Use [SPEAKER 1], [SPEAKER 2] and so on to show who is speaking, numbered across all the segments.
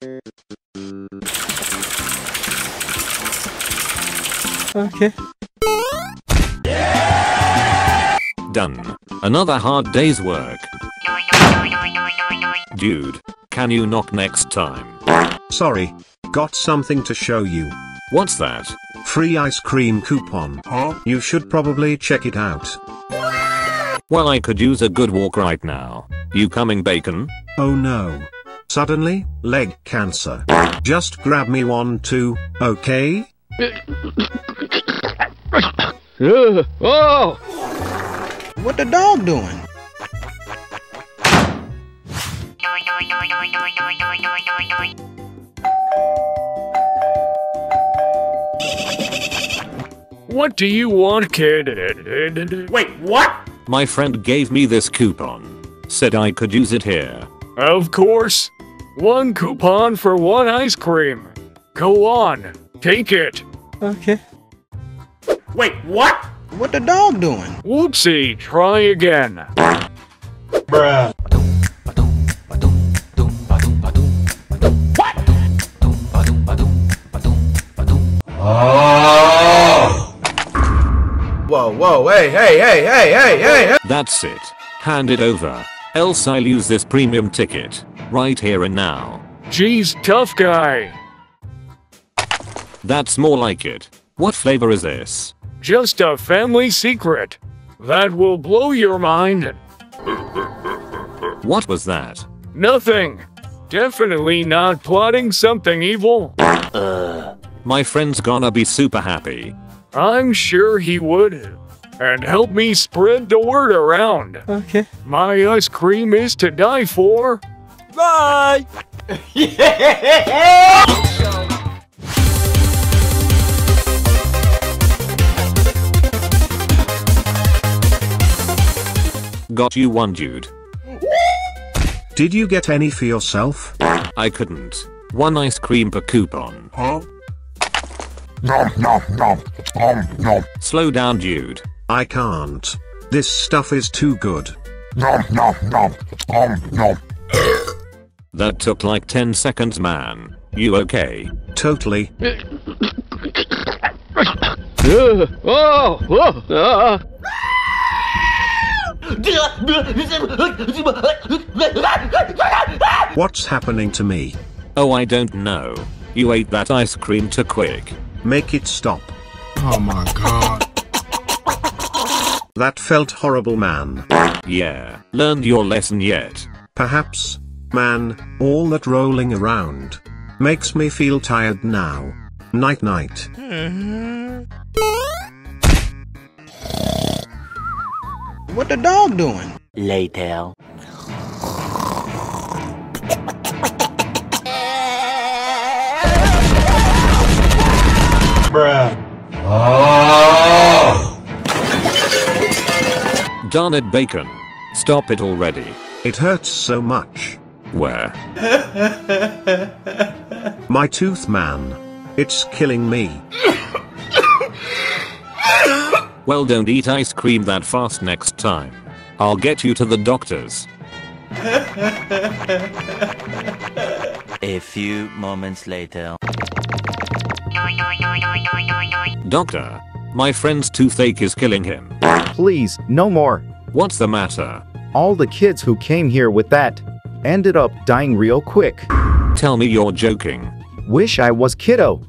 [SPEAKER 1] Okay.
[SPEAKER 2] Done. Another hard day's work. Dude, can you knock next time?
[SPEAKER 3] Sorry. Got something to show you.
[SPEAKER 2] What's that?
[SPEAKER 3] Free ice cream coupon. Huh? You should probably check it out.
[SPEAKER 2] Well I could use a good walk right now. You coming bacon?
[SPEAKER 3] Oh no. Suddenly, leg cancer. Just grab me one too, okay?
[SPEAKER 4] oh!
[SPEAKER 1] What the dog doing?
[SPEAKER 4] What do you want, kid? Wait, what?
[SPEAKER 2] My friend gave me this coupon. Said I could use it here.
[SPEAKER 4] Of course. One coupon for one ice cream. Go on, take it.
[SPEAKER 1] Okay.
[SPEAKER 4] Wait, what?
[SPEAKER 1] What the dog doing?
[SPEAKER 4] Whoopsie, try again. Bruh. What?
[SPEAKER 5] Whoa, whoa, hey, hey, hey, hey, hey, hey, hey!
[SPEAKER 2] That's it. Hand it over. Else I'll use this premium ticket. Right here and now.
[SPEAKER 4] Geez, tough guy.
[SPEAKER 2] That's more like it. What flavor is this?
[SPEAKER 4] Just a family secret. That will blow your mind.
[SPEAKER 2] What was that?
[SPEAKER 4] Nothing. Definitely not plotting something evil.
[SPEAKER 2] My friend's gonna be super happy.
[SPEAKER 4] I'm sure he would. And help me spread the word around.
[SPEAKER 1] Okay.
[SPEAKER 4] My ice cream is to die for.
[SPEAKER 5] Bye!
[SPEAKER 2] Got you one dude.
[SPEAKER 3] Did you get any for yourself?
[SPEAKER 2] I couldn't. One ice cream per coupon.
[SPEAKER 6] Huh? Nom nom nom nom nom
[SPEAKER 2] Slow down dude.
[SPEAKER 3] I can't. This stuff is too good.
[SPEAKER 6] nom nom nom nom nom.
[SPEAKER 2] That took like 10 seconds man. You okay?
[SPEAKER 3] Totally.
[SPEAKER 4] oh, oh, ah.
[SPEAKER 3] What's happening to me?
[SPEAKER 2] Oh I don't know. You ate that ice cream too quick.
[SPEAKER 3] Make it stop.
[SPEAKER 6] Oh my god.
[SPEAKER 3] That felt horrible, man.
[SPEAKER 2] Yeah. Learned your lesson yet?
[SPEAKER 3] Perhaps, man, all that rolling around makes me feel tired now. Night night.
[SPEAKER 1] What the dog doing?
[SPEAKER 7] Later.
[SPEAKER 2] Darn oh. it bacon. Stop it already.
[SPEAKER 3] It hurts so much.
[SPEAKER 2] Where?
[SPEAKER 3] My tooth, man. It's killing me.
[SPEAKER 2] Well don't eat ice cream that fast next time. I'll get you to the doctors.
[SPEAKER 7] A few moments later.
[SPEAKER 2] Doctor, my friend's toothache is killing him.
[SPEAKER 8] Please, no more.
[SPEAKER 2] What's the matter?
[SPEAKER 8] All the kids who came here with that ended up dying real quick.
[SPEAKER 2] Tell me you're joking.
[SPEAKER 8] Wish I was kiddo.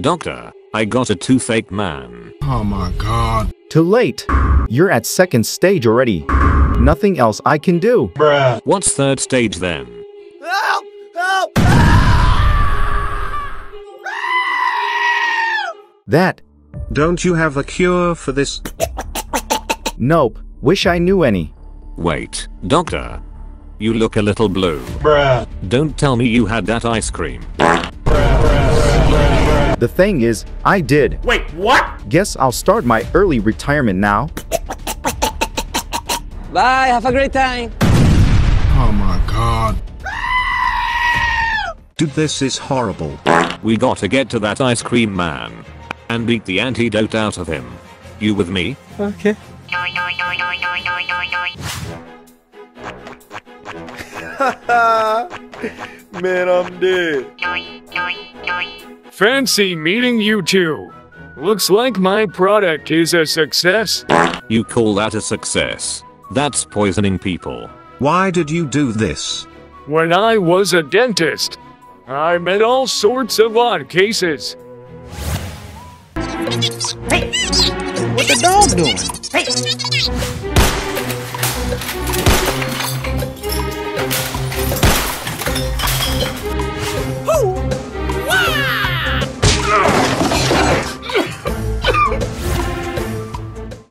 [SPEAKER 2] Doctor, I got a toothache man.
[SPEAKER 6] Oh my god.
[SPEAKER 8] Too late. You're at second stage already. Nothing else I can do.
[SPEAKER 2] What's third stage then? Help! Help!
[SPEAKER 8] That.
[SPEAKER 3] Don't you have a cure for this?
[SPEAKER 8] Nope. Wish I knew any.
[SPEAKER 2] Wait, doctor. You look a little blue. Bruh. Don't tell me you had that ice cream.
[SPEAKER 8] The thing is, I did.
[SPEAKER 4] Wait, what?
[SPEAKER 8] Guess I'll start my early retirement now.
[SPEAKER 9] Bye, have a great time.
[SPEAKER 6] Oh my god.
[SPEAKER 3] Dude, this is horrible.
[SPEAKER 2] We gotta get to that ice cream man. And beat the antidote out of him. You with me?
[SPEAKER 1] Okay.
[SPEAKER 5] Man, I'm dead.
[SPEAKER 4] Fancy meeting you two. Looks like my product is a success.
[SPEAKER 2] You call that a success? That's poisoning people.
[SPEAKER 3] Why did you do this?
[SPEAKER 4] When I was a dentist, I met all sorts of odd cases.
[SPEAKER 1] What the dog doing?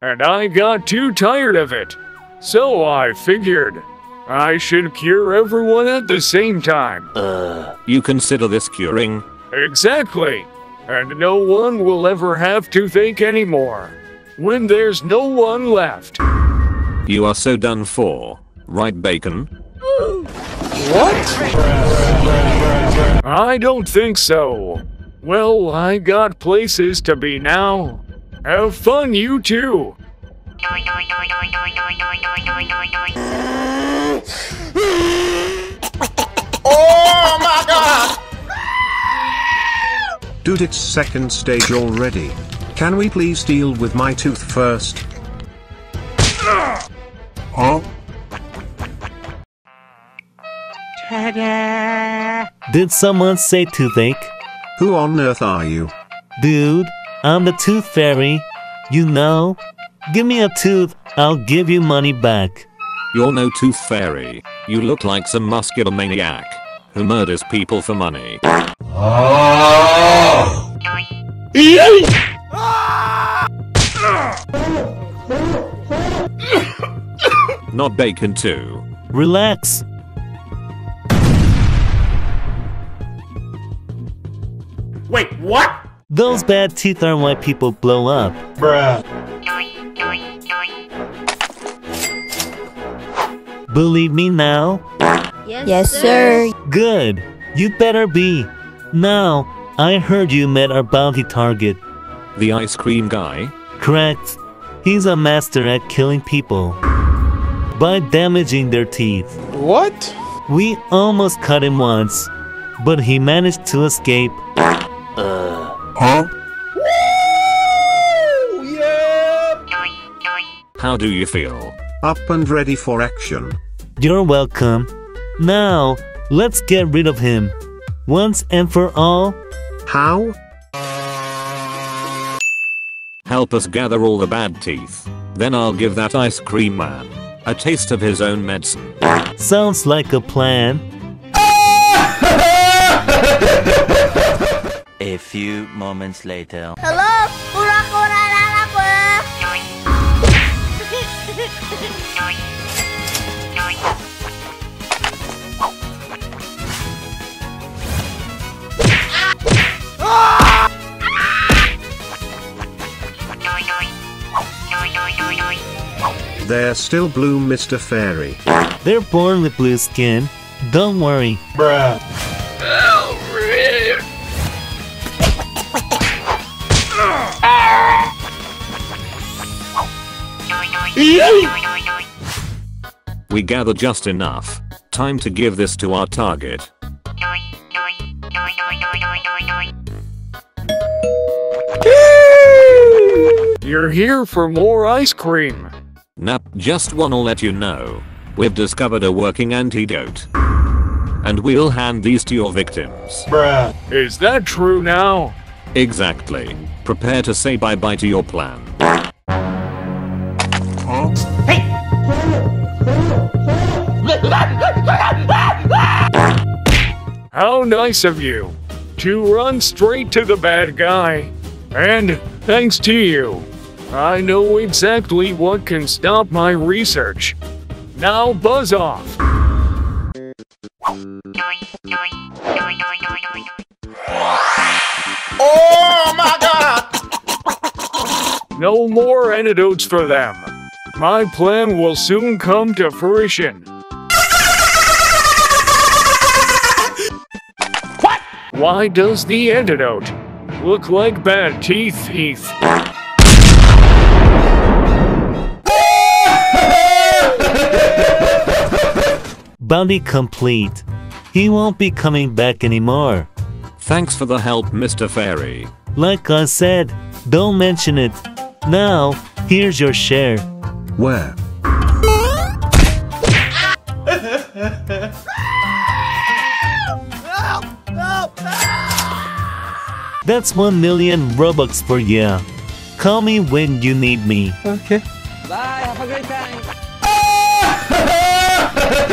[SPEAKER 4] And I got too tired of it. So I figured I should cure everyone at the same time.
[SPEAKER 2] Uh, You consider this curing?
[SPEAKER 4] Exactly. And no one will ever have to think anymore. When there's no one left.
[SPEAKER 2] You are so done for. Right, Bacon?
[SPEAKER 4] What? I don't think so. Well, I got places to be now. Have fun, you too.
[SPEAKER 5] Oh my god!
[SPEAKER 3] Dude, it's second stage already. Can we please deal with my tooth first? Oh.
[SPEAKER 6] Huh?
[SPEAKER 10] Did someone say toothache?
[SPEAKER 3] Who on earth are you?
[SPEAKER 10] Dude, I'm the tooth fairy. You know? Give me a tooth, I'll give you money back.
[SPEAKER 2] You're no tooth fairy. You look like some muscular maniac who murders people for money. Oh. Not bacon too.
[SPEAKER 10] Relax.
[SPEAKER 5] Wait, what?
[SPEAKER 10] Those bad teeth are why people blow up.
[SPEAKER 5] Bruh.
[SPEAKER 10] Believe me now?
[SPEAKER 11] Yes, sir.
[SPEAKER 10] Good. You better be. Now, I heard you met our bounty target.
[SPEAKER 2] The ice cream guy?
[SPEAKER 10] Correct. He's a master at killing people by damaging their teeth.
[SPEAKER 1] What?
[SPEAKER 10] We almost cut him once, but he managed to escape. Uh.
[SPEAKER 6] Huh?
[SPEAKER 2] How do you feel?
[SPEAKER 3] Up and ready for action.
[SPEAKER 10] You're welcome. Now, let's get rid of him. Once and for all.
[SPEAKER 3] How?
[SPEAKER 2] Help us gather all the bad teeth. Then I'll give that ice cream man a taste of his own medicine.
[SPEAKER 10] Sounds like a plan.
[SPEAKER 7] A few moments later.
[SPEAKER 11] Hello?
[SPEAKER 3] They're still blue, Mr. Fairy.
[SPEAKER 10] They're born with blue skin. Don't worry.
[SPEAKER 5] Bruh.
[SPEAKER 2] We gather just enough. Time to give this to our target.
[SPEAKER 4] You're here for more ice cream.
[SPEAKER 2] Nap, just wanna let you know. We've discovered a working antidote. And we'll hand these to your victims.
[SPEAKER 5] Bruh.
[SPEAKER 4] Is that true now?
[SPEAKER 2] Exactly. Prepare to say bye bye to your plan.
[SPEAKER 6] Huh?
[SPEAKER 4] How nice of you to run straight to the bad guy. And thanks to you, I know exactly what can stop my research. Now buzz off.
[SPEAKER 5] Oh my god!
[SPEAKER 4] No more antidotes for them. My plan will soon come to fruition.
[SPEAKER 5] What?
[SPEAKER 4] Why does the antidote look like bad teeth, Heath?
[SPEAKER 10] Bounty complete. He won't be coming back anymore.
[SPEAKER 2] Thanks for the help, Mr. Fairy.
[SPEAKER 10] Like I said, don't mention it. Now, here's your share.
[SPEAKER 3] Where?
[SPEAKER 10] That's 1 million Robux for you. Call me when you need me.
[SPEAKER 1] Okay.
[SPEAKER 9] Bye, have a great time.
[SPEAKER 1] What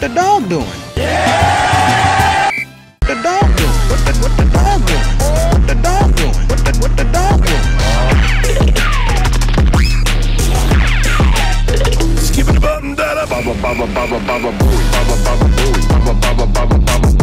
[SPEAKER 1] the dog doing? What the dog doing? What the, dog doing? What the dog doing? Baba, baba, baba, baba, baba, baba, baba, baba, baba, baba.